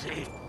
sí.